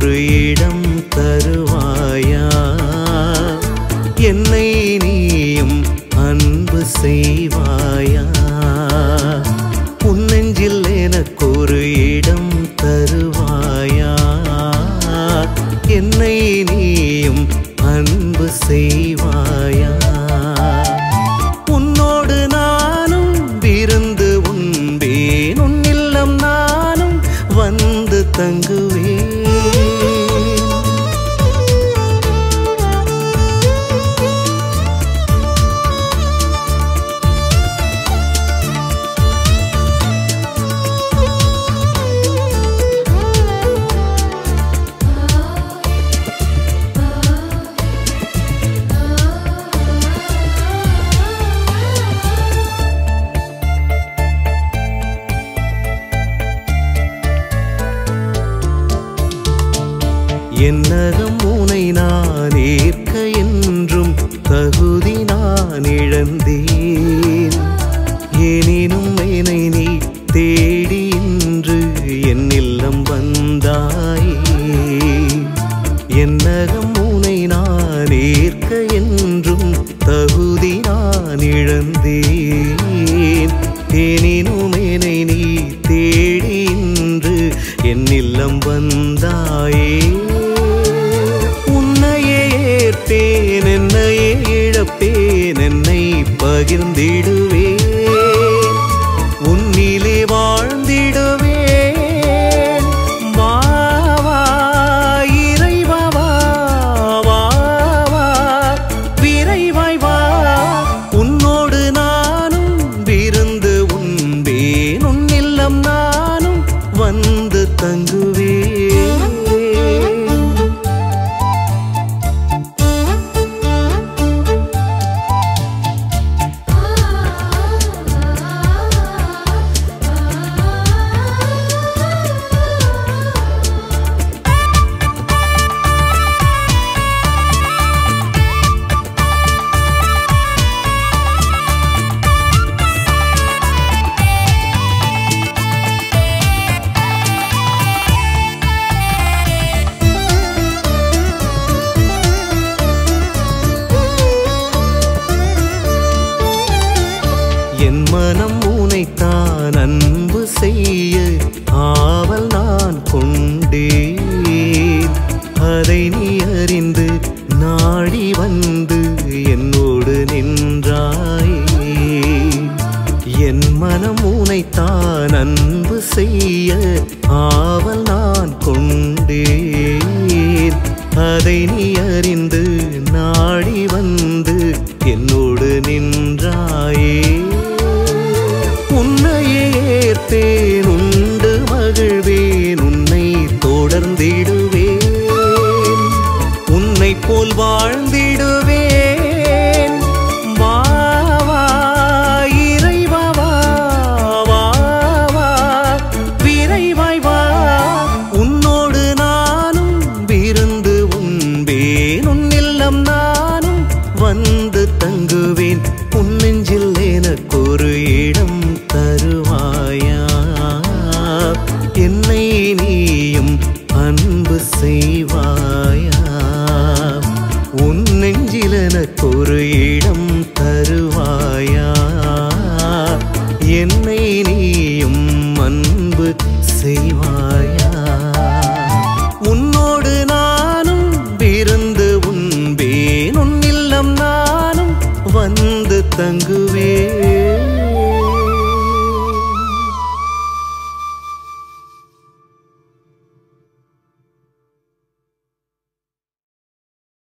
ஒரு இடம் தருவாயா? என்னை நீயும் அன்பு செய்வாயா? உன்னெஞ்சில் எனக்கு ஒரு இடம் தருவாயா? என்னை நீயும் அன்பு செய்வாயா? தங்குவே என்னகம் உனை நான் ஏற்க என்றும் தகுதி நான் இழந்தேன். எனினும் என்னை நீ தேடி இன்று என் இல்லம் வந்தாயே. என்னகம் பகிர்ந்திடுவே உன்னிலே வாழ்ந்திடுவே வா வா இறைவா விரைவாய் வா. உன்னோடு நானும் விருந்து உண்பேன். உன் இல்லம் நானும் வந்து தங்கு அதை நீ அறிந்து எனக்கொரு இடம் தருவாயா? என்னை நீயும் அன்பு செய்வாயா? உன்னோடு நானும் விருந்து உண்பேன். உன் இல்லம் நானும் வந்து தங்கு